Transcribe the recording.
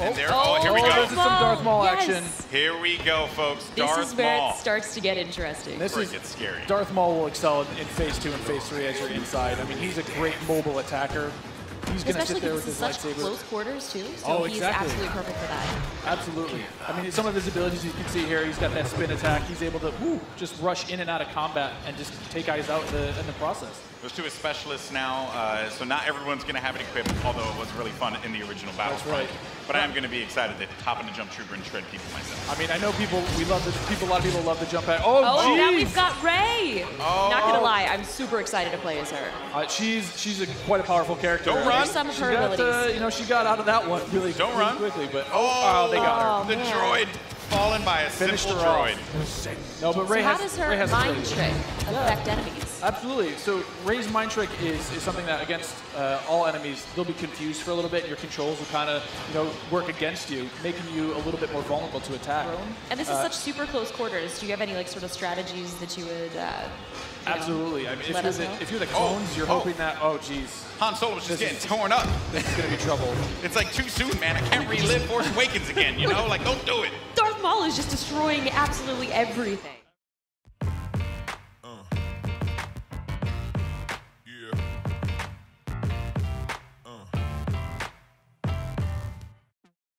and oh, there. Oh, here we Oh, go. this is some Darth Maul Yes. action. Here we go, folks. This Darth is where Maul. it starts to get interesting. This Where is it gets scary. Darth Maul will excel in, in phase two and phase three as you're inside. I mean, he's a great mobile attacker. He's going to Especially sit there because with it's his such lightsaber. close quarters too, so Oh, he's exactly. absolutely perfect for that. Absolutely. I mean, some of his abilities you can see here, he's got that spin attack. He's able to woo, just rush in and out of combat and just take guys out in the, in the process. Those two are specialists now, uh, so not everyone's going to have it equipped, although it was really fun in the original battle. That's right. But I am going to be excited to hop in the jump trooper and shred people myself. I mean, I know people, we love the people, a lot of people love the jump pad. Oh, Oh, now we've got Rey. Oh. Not gonna lie, I'm super excited to play as her. Uh, she's she's a, quite a powerful character. Don't run. Here's some of She her got, uh, you know, she got out of that one really, Don't really run. quickly, but oh, oh, they got her. The man. droid fallen by a Finished simple droid. No, but So Rey how has, does her Rey has mind trick affect enemies? Absolutely. So Rey's mind trick is, is something that against uh, all enemies, they'll be confused for a little bit. and Your controls will kind of you know work against you, making you a little bit more vulnerable to attack. And this is Uh, such super close quarters. Do you have any like sort of strategies that you would? Uh, you know, Absolutely. I mean, if let you're, us the, know? if you're the Oh, clones, you're oh. hoping that. Oh, geez, Han Solo was just getting is- torn up. this is gonna be trouble. It's like too soon, man. I can't relive Force Awakens again, you know? Like, don't do it. Darth Maul is just destroying absolutely everything.